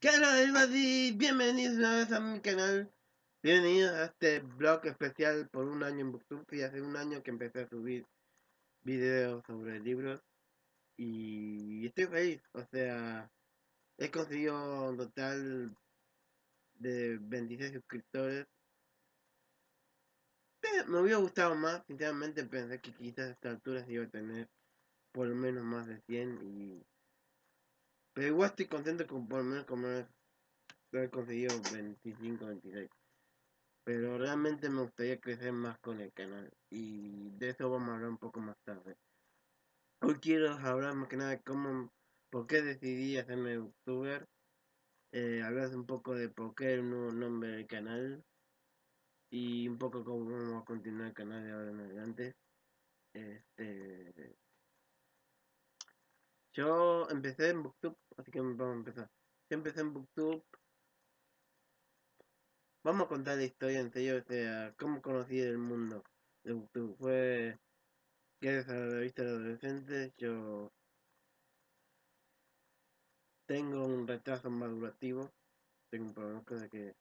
¿Qué tal everybody? Bienvenidos a mi canal. Bienvenidos a este blog especial por un año en Booktube. Y hace un año que empecé a subir videos sobre libros. Y estoy feliz. O sea, he conseguido un total de 26 suscriptores. Pero me hubiera gustado más. Sinceramente pensé que quizás a estas alturas iba a tener por lo menos más de 100 y pero igual estoy contento con por lo menos haber conseguido 25, 26. Pero realmente me gustaría crecer más con el canal. Y de eso vamos a hablar un poco más tarde. Hoy quiero hablar más que nada de cómo, por qué decidí hacerme youtuber. Eh, hablar un poco de por qué el nuevo nombre del canal. Y un poco cómo vamos a continuar el canal de ahora en adelante. Este, yo empecé en Booktube, así que vamos a empezar. Yo empecé en Booktube. Vamos a contar la historia en serio, o sea, cómo conocí el mundo de Booktube. Fue gracias a la revista de adolescentes, yo tengo un retraso madurativo. Tengo un problema de que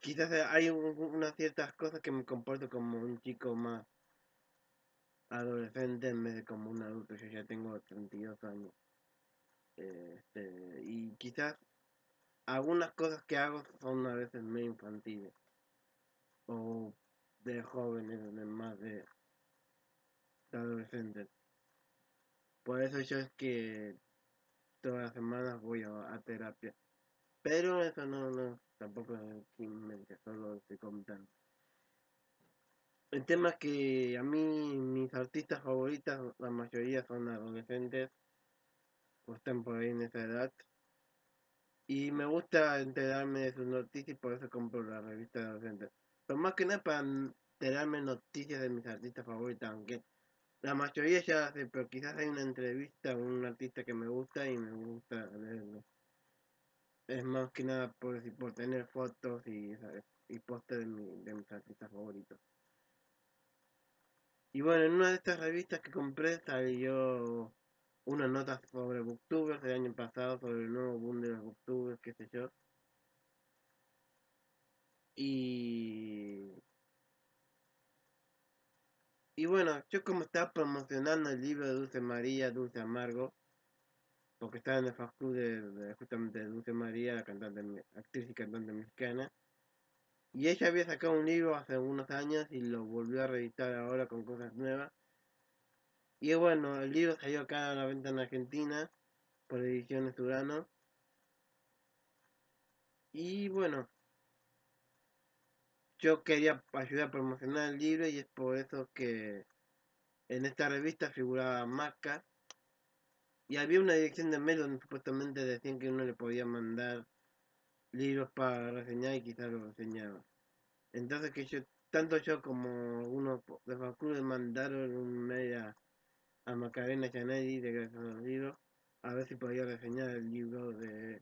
quizás hay unas ciertas cosas que me comporto como un chico más adolescente en vez de como un adulto. Yo ya tengo 32 años. Este, y quizás algunas cosas que hago son a veces muy infantiles. O de jóvenes, más de, adolescentes. Por eso yo es que todas las semanas voy a, terapia. Pero eso no, no, tampoco es que solo estoy comentando. El tema es que a mí mis artistas favoritas, la mayoría son adolescentes, o están por ahí en esa edad. Y me gusta enterarme de sus noticias y por eso compro la revista de adolescentes. Pero más que nada para enterarme noticias de mis artistas favoritas, aunque la mayoría ya sé, pero quizás hay una entrevista a un artista que me gusta y me gusta leerlo. Es más que nada por, por tener fotos y, y de, de mis artistas. Y bueno, en una de estas revistas que compré salió una nota sobre booktubers del año pasado, sobre el nuevo boom de los booktubers, qué sé yo. Y... Y bueno, yo como estaba promocionando el libro de Dulce María, Dulce Amargo, porque estaba en el fast de, justamente de Dulce María, la cantante, actriz y cantante mexicana, y ella había sacado un libro hace unos años y lo volvió a reeditar ahora con cosas nuevas. Y bueno, el libro salió acá a la venta en Argentina por Ediciones Urano. Y bueno, yo quería ayudar a promocionar el libro y es por eso que en esta revista figuraba Maca. Y había una dirección de mail donde supuestamente decían que uno le podía mandar libros para reseñar y quizás lo reseñaba. Entonces que yo, tanto yo como uno de Facundo mandaron un mail a, Macarena Chanelli de Gracias a los Libros a ver si podía reseñar el libro de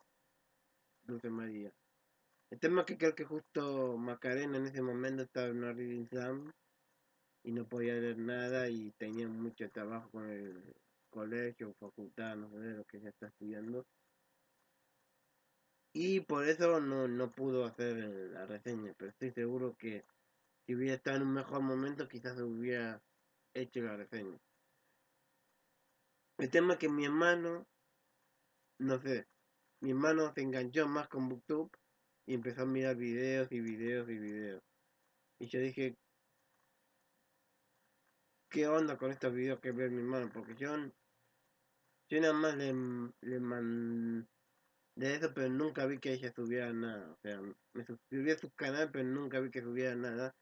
Dulce María. El tema es que creo que justo Macarena en ese momento estaba en una reading slam y no podía leer nada y tenía mucho trabajo con el colegio, facultad, no sé lo que ella está estudiando y por eso no, no pudo hacer la reseña, pero estoy seguro que si hubiera estado en un mejor momento quizás hubiera hecho la reseña. El tema es que mi hermano, no sé, mi hermano se enganchó más con Booktube y empezó a mirar videos y videos y videos. Y yo dije, ¿qué onda con estos videos que ve mi hermano? Porque yo, yo nada más le, le de eso, pero nunca vi que ella subiera nada. O sea, me suscribí a su canal, pero nunca vi que subiera nada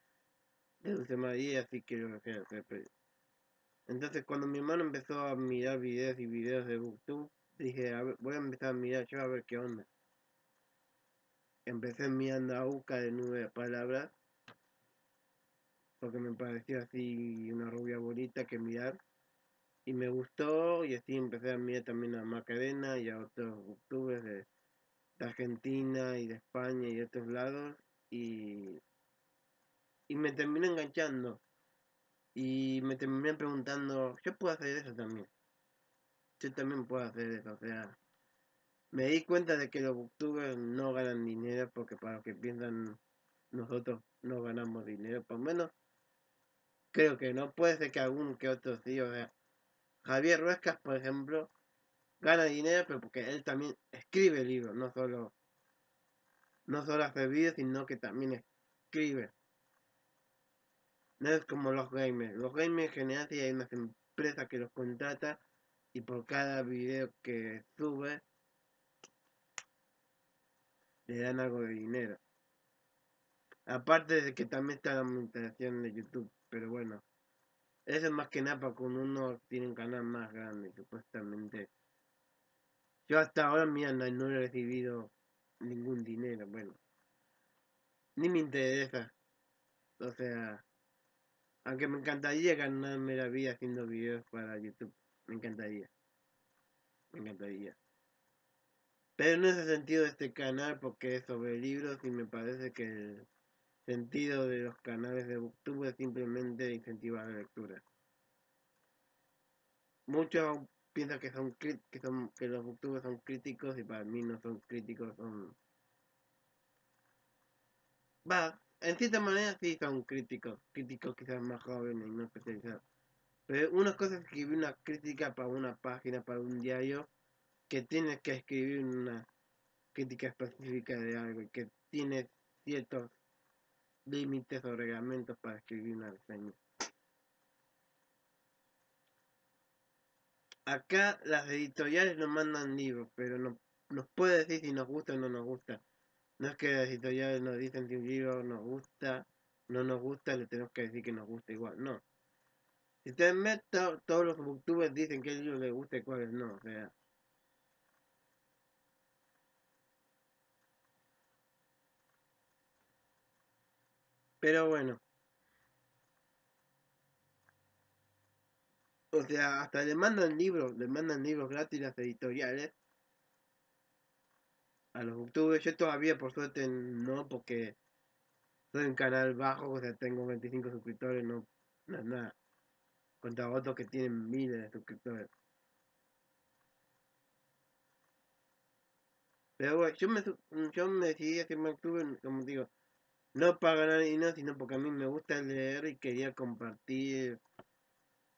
de Dulce María, así que lo que hacer. Entonces, cuando mi hermano empezó a mirar videos y videos de YouTube, dije, a ver, voy a empezar a mirar yo a ver qué onda. Empecé mirando a Uca de nube palabras, porque me pareció así una rubia bonita que mirar y me gustó y así empecé a mirar también a Macarena y a otros youtubers de, Argentina y de España y otros lados y, y me terminé enganchando. Y me terminé preguntando, yo puedo hacer eso también, yo también puedo hacer eso, o sea, me di cuenta de que los booktubers no ganan dinero porque para los que piensan nosotros no ganamos dinero, por lo menos creo que no puede ser que algún que otro sí, o sea, Javier Ruescas, por ejemplo, gana dinero, pero porque él también escribe libros, no solo no solo hace vídeos, sino que también escribe. No es como los gamers. Los gamers en general si hay una empresa que los contrata y por cada video que sube le dan algo de dinero. Aparte de que también está la monetización de YouTube, pero bueno. Eso es más que nada para cuando uno tiene un canal más grande, supuestamente. Yo hasta ahora, mira, no, he recibido ningún dinero, bueno. Ni me interesa. O sea, aunque me encantaría ganarme la vida haciendo videos para YouTube. Me encantaría. Me encantaría. Pero no es el sentido de este canal porque es sobre libros y me parece que sentido de los canales de Booktube es simplemente incentivar la lectura. Muchos piensan que son que son que los booktubers son críticos y para mí no son críticos, son va, en cierta manera sí son críticos, críticos quizás más jóvenes y no especializados. Pero una cosa es escribir una crítica para una página, para un diario, que tienes que escribir una crítica específica de algo y que tiene ciertos límites o reglamentos para escribir una reseña. Acá las editoriales nos mandan libros, pero no, nos puede decir si nos gusta o no nos gusta. No es que las editoriales nos dicen si un libro nos gusta, no nos gusta, le tenemos que decir que nos gusta igual. No. Si ustedes meten, todos los booktubers dicen que el libro les gusta y cuáles no. O sea, Pero bueno. O sea, hasta le mandan libros, le mandan libros gratis las editoriales a los booktubers. Yo todavía por suerte no, porque soy un canal bajo, o sea, tengo 25 suscriptores, no, nada. Contra otros que tienen miles de suscriptores. Pero bueno, yo me, yo me decidí a hacerme booktube, como digo, no para ganar dinero, sino porque a mí me gusta leer y quería compartir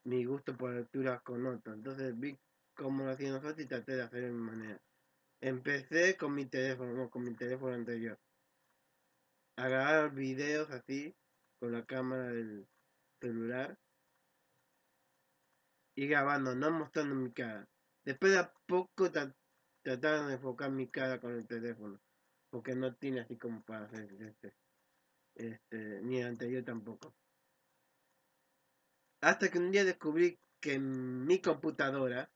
mi gusto por la lectura con otros. Entonces vi cómo lo hacían nosotros y traté de hacer de mi manera. Empecé con mi teléfono, con mi teléfono anterior. A grabar videos así, con la cámara del celular. Y grabando, no mostrando mi cara. Después de a poco trataron de enfocar mi cara con el teléfono. Porque no tiene así como para hacer este. Este, ni el anterior tampoco. Hasta que un día descubrí que mi computadora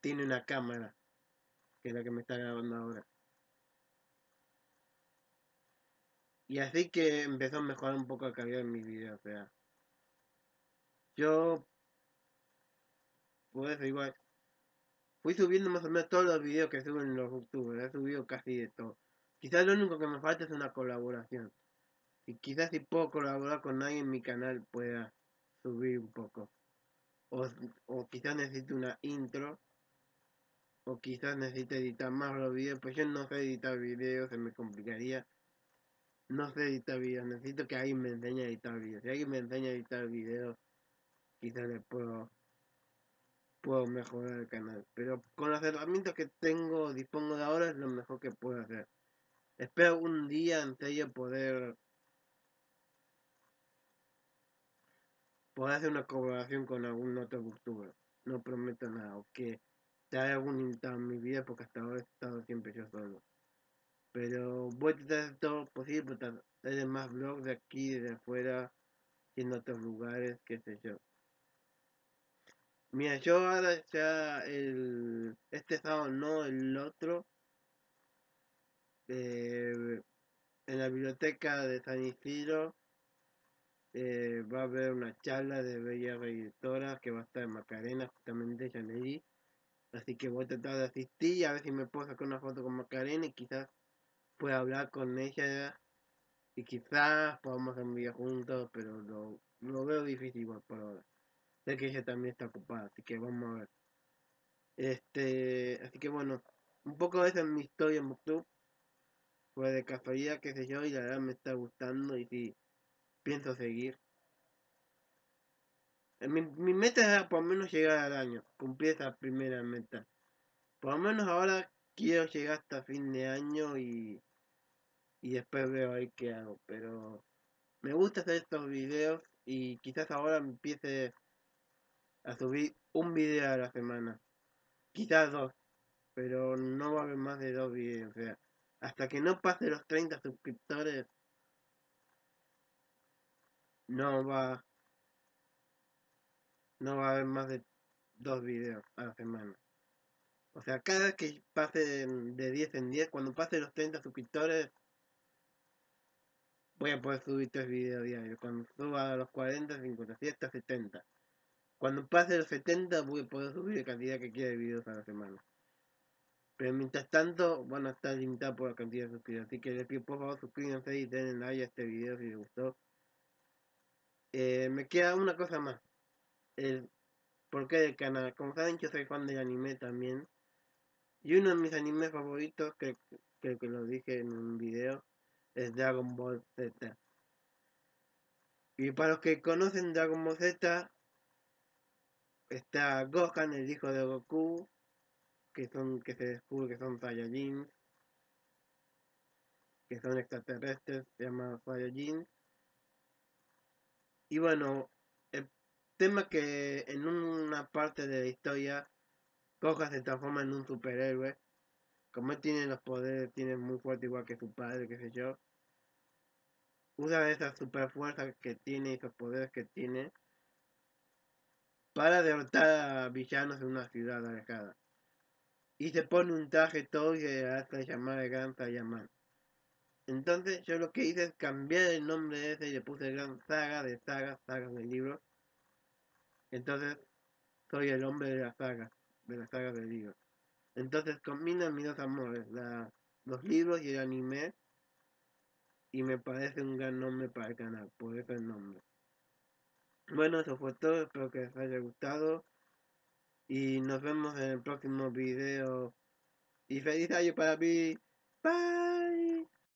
tiene una cámara, que es la que me está grabando ahora. Y así que empezó a mejorar un poco la calidad de mis videos, o sea. Yo, pues igual, fui subiendo más o menos todos los videos que suben en los youtube, he subido casi de todo. Quizás lo único que me falta es una colaboración. Y quizás si puedo colaborar con alguien en mi canal pueda subir un poco. O, o quizás necesite una intro. O quizás necesite editar más los videos. Pues yo no sé editar videos, se me complicaría. No sé editar videos, necesito que alguien me enseñe a editar videos. Si alguien me enseña a editar videos, quizás le puedo puedo mejorar el canal. Pero con las herramientas que tengo, dispongo de ahora, es lo mejor que puedo hacer. Espero un día en serio poder Puedo hacer una colaboración con algún otro booktuber. No prometo nada. O que haga algún invitado en mi vida porque hasta ahora he estado siempre yo solo. Pero voy a tratar de todo posible para tener más vlogs de aquí, de afuera, y en otros lugares, qué sé yo. Mira, yo ahora ya el este sábado no, el otro eh, en la biblioteca de San Isidro eh, va a haber una charla de Bella Editora que va a estar en Macarena, justamente ya. Así que voy a tratar de asistir a ver si me puedo sacar una foto con Macarena y quizás pueda hablar con ella y quizás podamos hacer un video juntos, pero lo, lo veo difícil igual por ahora. Sé que ella también está ocupada, así que vamos a ver. Este, así que bueno, un poco esa es mi historia en Booktube. Fue de casualidad, qué sé yo, y la verdad me está gustando y sí, pienso seguir. Eh, mi, meta era por lo menos llegar al año, cumplir esa primera meta. Por lo menos ahora quiero llegar hasta fin de año y, y después veo ahí qué hago. Pero me gusta hacer estos videos y quizás ahora empiece a subir un video a la semana. Quizás dos, pero no va a haber más de dos videos. O sea, hasta que no pase los 30 suscriptores, no va, no va a haber más de dos videos a la semana. O sea, cada vez que pase de 10 en 10, cuando pase los 30 suscriptores, voy a poder subir tres videos diarios. Cuando suba a los 40, 57, 70. Cuando pase los 70 voy a poder subir la cantidad que quiera de videos a la semana. Pero mientras tanto van a estar limitados por la cantidad de suscriptores. Así que les pido por favor suscríbanse y denle like a este video si les gustó. Eh, me queda una cosa más. El porqué del canal. Como saben yo soy fan del anime también. Y uno de mis animes favoritos, que creo que lo dije en un video, es Dragon Ball Z. Y para los que conocen Dragon Ball Z, está Gohan, el hijo de Goku, que son que se descubre que son Saiyajins, que son extraterrestres llamados Saiyajins. Y bueno, el tema que en una parte de la historia Gohan se transforma en un superhéroe. Como él tiene los poderes, tiene muy fuerte igual que su padre, qué sé yo. Usa esa super fuerza que tiene y esos poderes que tiene para derrotar a villanos en una ciudad alejada. Y se pone un traje todo y se hace llamar el Gran Saiyaman. Entonces yo lo que hice es cambiar el nombre ese y le puse Gran Saga de saga, saga del libro. Entonces soy el hombre de la saga, de la saga del libro. Entonces combina mis dos amores, los libros y el anime. Y me parece un gran nombre para el canal, por eso el nombre. Bueno, eso fue todo, espero que les haya gustado. Y nos vemos en el próximo video. Y feliz año para mí. Bye.